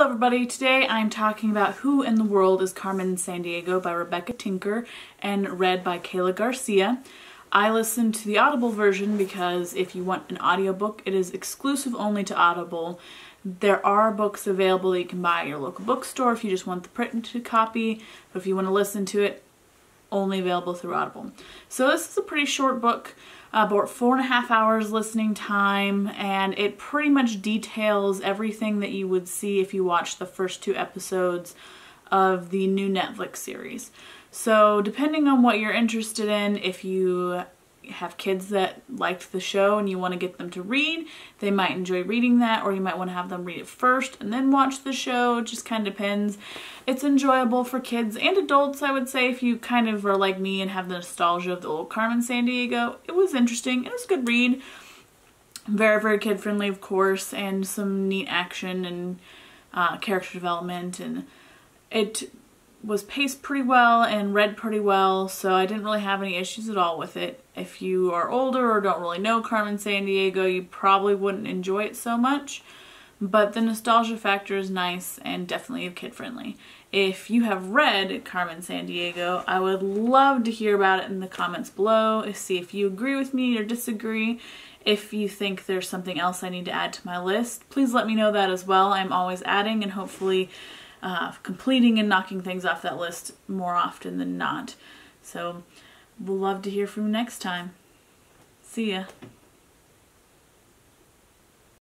Hello everybody, today I'm talking about Who in the World is Carmen Sandiego by Rebecca Tinker and read by Kyla Garcia. I listened to the Audible version because if you want an audiobook, it is exclusive only to Audible. There are books available that you can buy at your local bookstore if you just want the printed copy, but if you want to listen to it, only available through Audible. So this is a pretty short book about four and a half hours listening time and it pretty much details everything that you would see if you watched the first two episodes of the new Netflix series. So depending on what you're interested in, if you have kids that liked the show and you want to get them to read, they might enjoy reading that or you might want to have them read it first and then watch the show. It just kind of depends. It's enjoyable for kids and adults, I would say, if you kind of are like me and have the nostalgia of the old Carmen Sandiego. It was interesting. It was a good read. Very, very kid-friendly, of course, and some neat action and uh, character development and it was paced pretty well and read pretty well, so I didn't really have any issues at all with it. If you are older or don't really know Carmen Sandiego, you probably wouldn't enjoy it so much, but the nostalgia factor is nice and definitely kid-friendly. If you have read Carmen Sandiego, I would love to hear about it in the comments below, see if you agree with me or disagree. If you think there's something else I need to add to my list, please let me know that as well. I'm always adding and hopefully uh, completing and knocking things off that list more often than not. So we'll love to hear from you next time. See ya.